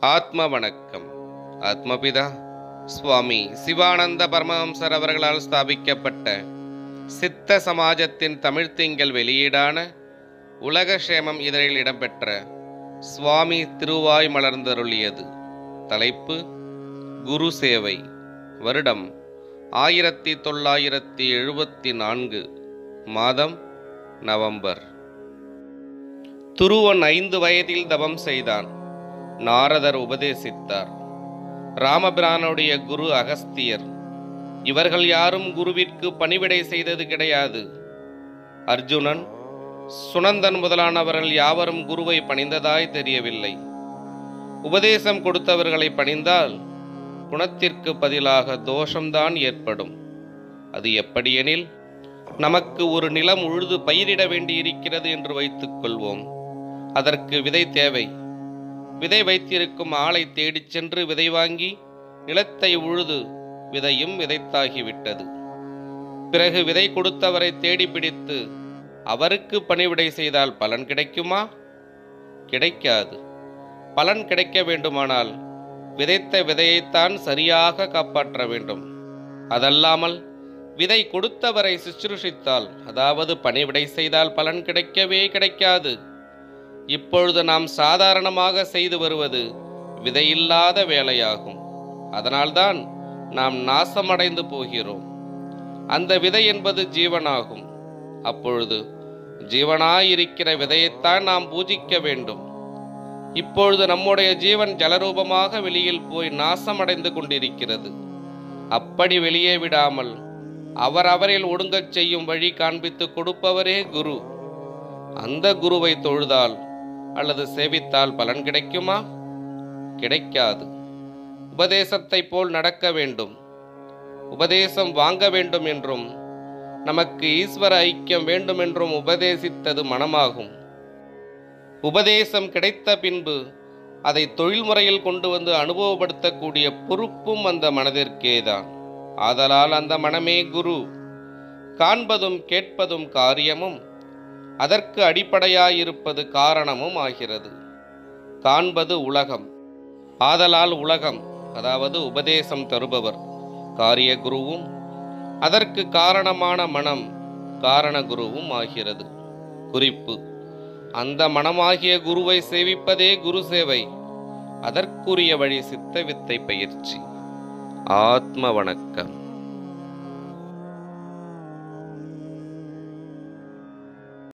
ஆத்ம வணக்கம் ஆத்மபிதா சுவாமி சிவானந்த பரமஹம்சர் அவர்களால் ஸ்தாபிக்கப்பட்ட சித்த சமாஜத்தின் தமிழ்த்திங்கள் வெளியீடான உலக சேமம் இதழில் இடம்பெற்ற சுவாமி திருவாய் மலர்ந்தருளியது. தலைப்பு குரு சேவை. வருடம் ஆயிரத்தி தொள்ளாயிரத்தி எழுபத்தி நான்கு மாதம் நவம்பர். துருவன் ஐந்து வயதில் தவம் செய்தான். நாரதர் உபதேசித்தார். ராமபிரானுடைய குரு அகஸ்தியர் இவர்கள் யாரும் குருவிற்கு பணிவிடை செய்தது கிடையாது. அர்ஜுனன் சுனந்தன் முதலானவர்கள் யாவரும் குருவை பணிந்ததாய் தெரியவில்லை. உபதேசம் கொடுத்தவர்களை பணிந்தால் குணத்திற்கு பதிலாக தோஷம்தான் ஏற்படும். அது எப்படியெனில் நமக்கு ஒரு நிலம் உழுது பயிரிட வேண்டியிருக்கிறது என்று வைத்துக் கொள்வோம் அதற்கு விதை தேவை. விதை வைத்திருக்கும் ஆளை தேடிச் சென்று விதை வாங்கி நிலத்தை உழுது விதையும் விதைத்தாகிவிட்டது. பிறகு விதை கொடுத்தவரை தேடி பிடித்து அவருக்கு பணிவிடை செய்தால் பலன் கிடைக்குமா? கிடைக்காது. பலன் கிடைக்க வேண்டுமானால் விதைத்த விதையைத்தான் சரியாக காப்பாற்ற வேண்டும். அதல்லாமல் விதை கொடுத்தவரை சுற்றுஷித்தால் அதாவது பணிவிடை செய்தால் பலன் கிடைக்கவே கிடைக்காது. இப்பொழுது நாம் சாதாரணமாக செய்து வருவது விதையில்லாத வேலையாகும். அதனால்தான் நாம் நாசமடைந்து போகிறோம். அந்த விதை என்பது ஜீவனாகும். அப்பொழுது ஜீவனாயிருக்கிற விதையைத்தான் நாம் பூஜிக்க வேண்டும். இப்பொழுது நம்முடைய ஜீவன் ஜலரூபமாக வெளியில் போய் நாசமடைந்து கொண்டிருக்கிறது. அப்படி வெளியே விடாமல் அவர் அவரில் ஒடுங்கச் செய்யும் வழி காண்பித்து கொடுப்பவரே குரு. அந்த குருவை தொழுதால் அல்லது சேவித்தால் பலன் கிடைக்குமா? கிடைக்காது. உபதேசத்தை போல் நடக்க வேண்டும். உபதேசம் வாங்க வேண்டும் என்றும் நமக்கு ஈஸ்வர ஐக்கியம் வேண்டும் என்றும் உபதேசித்தது மனமாகும். உபதேசம் கிடைத்த பின்பு அதை தொழில்முறையில் கொண்டு வந்து அனுபவப்படுத்தக்கூடிய பொறுப்பும் அந்த மனதிற்கேதான். ஆதலால் அந்த மனமே குரு. காண்பதும் கேட்பதும் காரியமும் அதற்கு அடிப்படையாயிருப்பது காரணமும் ஆகிறது. காண்பது உலகம். ஆதலால் உலகம் அதாவது உபதேசம் தருபவர் காரிய குருவும் அதற்கு காரணமான மனம் காரண குருவும் ஆகிறது. குறிப்பு அந்த மனமாகிய குருவை சேவிப்பதே குரு சேவை. அதற்குரிய வழி சித்த வித்தை பயிற்சி. ஆத்ம வணக்கம்.